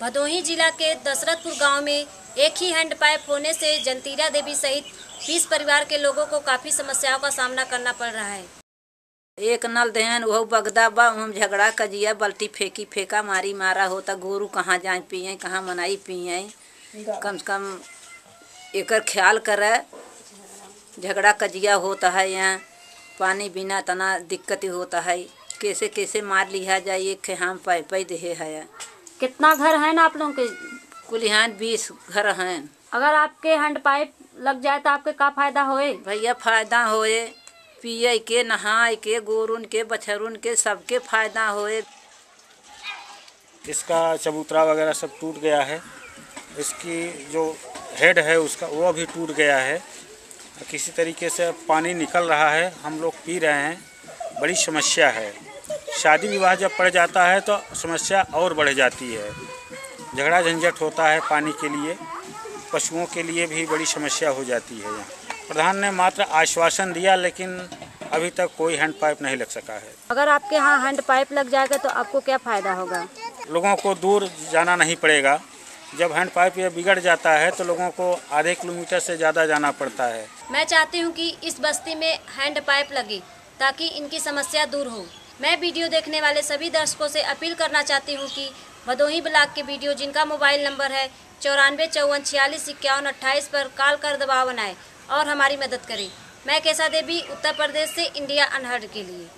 भदोही जिला के दशरथपुर गाँव में एक ही हैंडपाइप होने से जंतीरा देवी सहित 20 परिवार के लोगों को काफ़ी समस्याओं का सामना करना पड़ रहा है। एक नल देहन वह बगदा बा हम झगड़ा कजिया बल्टी फेंकी, फेंका, मारी मारा होता गोरू कहाँ जाए पिए कहाँ मनाई पिए कम से कम एकर ख्याल करे, झगड़ा कजिया होता है यहाँ, पानी बिना तना दिक्कत होता है। कैसे कैसे मार लिया जाए, एक हम पै पै दे है। कितना घर है ना आप लोगों के? कुल यहाँ बीस घर हैं। अगर आपके हैंड पाइप लग जाए तो आपके का फ़ायदा होए? भैया फ़ायदा होए। पिए के नहाए के गोरुन के बछरुन के सबके फ़ायदा होए। इसका चबूतरा वगैरह सब टूट गया है। इसकी जो हेड है उसका वो भी टूट गया है। किसी तरीके से पानी निकल रहा है। हम लोग पी रहे हैं। बड़ी समस्या है। शादी विवाह जब पड़ जाता है तो समस्या और बढ़ जाती है। झगड़ा झंझट होता है पानी के लिए पशुओं के लिए भी बड़ी समस्या हो जाती है यहाँ। प्रधान ने मात्र आश्वासन दिया लेकिन अभी तक कोई हैंड पाइप नहीं लग सका है। अगर आपके यहाँ हैंडपाइप लग जाएगा तो आपको क्या फ़ायदा होगा? लोगों को दूर जाना नहीं पड़ेगा। जब हैंड पाइप ये बिगड़ जाता है तो लोगों को आधे किलोमीटर से ज़्यादा जाना पड़ता है। मैं चाहती हूँ कि इस बस्ती में हैंडपाइप लगे ताकि इनकी समस्या दूर हो। मैं वीडियो देखने वाले सभी दर्शकों से अपील करना चाहती हूँ कि भदोही ब्लॉक के वीडियो, जिनका मोबाइल नंबर है चौरानवे चौवन छियालीस इक्यावन अट्ठाईस पर कॉल कर दबाव बनाए और हमारी मदद करें। मैं कैसा देवी उत्तर प्रदेश से, इंडिया अनहर्ड के लिए।